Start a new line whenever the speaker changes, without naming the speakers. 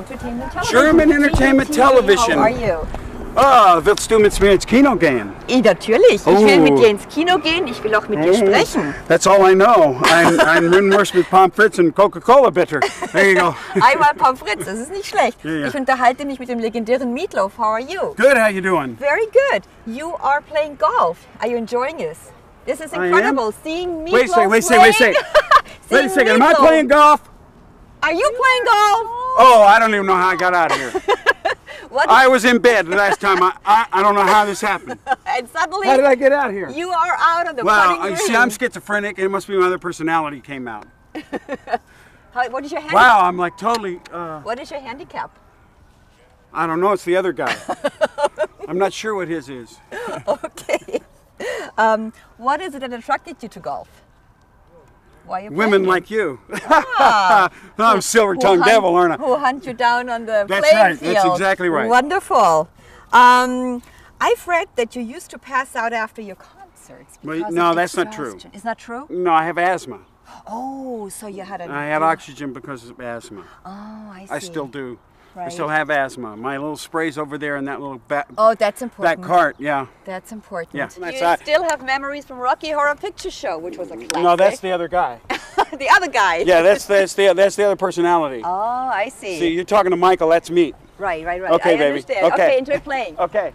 Entertainment Television.
German Entertainment Television.
How are you?
Ah, willst du mit mir ins Kino gehen?
Eh, natürlich. Ich will
Oh.
mit dir ins Kino gehen. Ich will auch mit dir sprechen.
That's all I know. Ein, ein Rindwurst mit Pommes frites und Coca-Cola bitter. There you go.
Einmal Pommes frites, das ist nicht schlecht.
Ja, ja.
Ich unterhalte mich mit dem legendären Meat Loaf. How are you?
Good, how are you doing?
Very good. You are playing golf. Are you enjoying this? This is incredible. Seeing Meat Loaf
Wait a second, wait a second, wait a second. Wait a second, am I playing golf?
Are you playing golf?
Oh, I don't even know how I got out of here.
What?
I was in bed the last time. I, I, I don't know how this happened.
and suddenly
How did I get out here?
you are out of the putting
uh,
green.
see, I'm schizophrenic, and it must be my other personality came out.
How, what is your handicap?
Wow, I'm like totally. Uh,
What is your handicap?
I don't know. It's the other guy. I'm not sure what his is.
Okay. Um, what is it that attracted you to golf? Why you
Women like you.
Ah.
I'm silver tongued devil, aren't I?
Who hunt you down on the
That's
playing
right,
field.
that's exactly right.
Wonderful. Um, I've read that you used to pass out after your concerts.
Well, no, that's not true.
Is that true?
No, I have asthma.
Oh, so you had a.
I had oxygen because of asthma.
Oh, I see.
I still do. I still have asthma. My little spray's over there in that little back,
Oh, that's important.
that cart. Yeah.
That's important.
Yeah,
you
that's that.
still have memories from Rocky Horror Picture Show, which was a classic.
No, that's the other guy.
the other guy.
Yeah, that's that's the that's the other personality.
Oh, I see.
See, you're talking to Michael. That's me.
Right, right, right.
Okay,
I
baby.
understand.
Okay.
okay enjoy playing.
Okay.